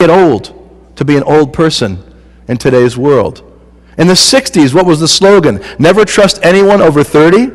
get old to be an old person in today's world. In the 60s, what was the slogan? Never trust anyone over 30?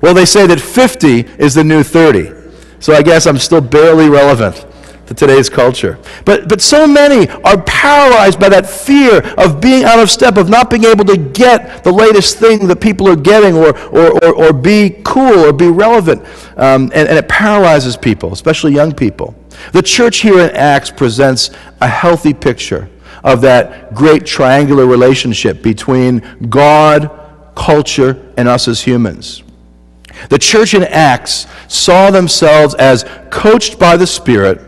Well, they say that 50 is the new 30. So I guess I'm still barely relevant to today's culture. But, but so many are paralyzed by that fear of being out of step, of not being able to get the latest thing that people are getting or, or, or, or be cool or be relevant. Um, and, and it paralyzes people, especially young people. The church here in Acts presents a healthy picture of that great triangular relationship between God, culture, and us as humans. The church in Acts saw themselves as coached by the Spirit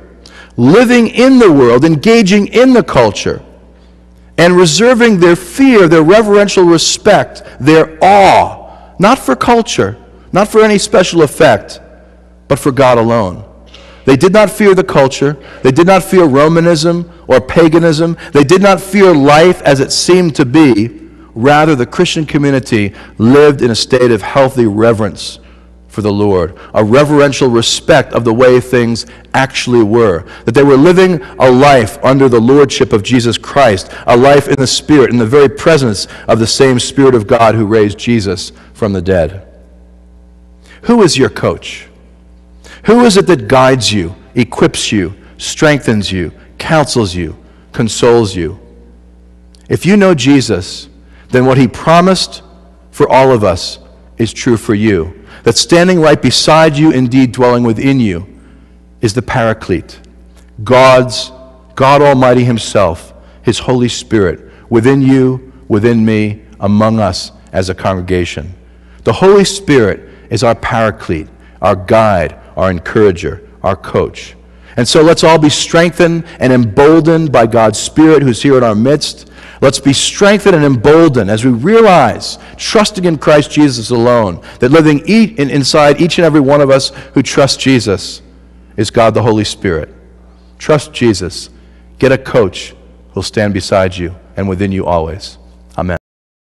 living in the world, engaging in the culture, and reserving their fear, their reverential respect, their awe, not for culture, not for any special effect, but for God alone. They did not fear the culture. They did not fear Romanism or paganism. They did not fear life as it seemed to be. Rather, the Christian community lived in a state of healthy reverence for the Lord, a reverential respect of the way things actually were. That they were living a life under the lordship of Jesus Christ, a life in the Spirit, in the very presence of the same Spirit of God who raised Jesus from the dead. Who is your coach? Who is it that guides you, equips you, strengthens you, counsels you, consoles you? If you know Jesus, then what he promised for all of us is true for you that standing right beside you, indeed dwelling within you, is the Paraclete, God's, God Almighty Himself, His Holy Spirit, within you, within me, among us as a congregation. The Holy Spirit is our Paraclete, our guide, our encourager, our coach. And so let's all be strengthened and emboldened by God's Spirit who's here in our midst Let's be strengthened and emboldened as we realize, trusting in Christ Jesus alone, that living inside each and every one of us who trust Jesus is God the Holy Spirit. Trust Jesus. Get a coach who'll stand beside you and within you always.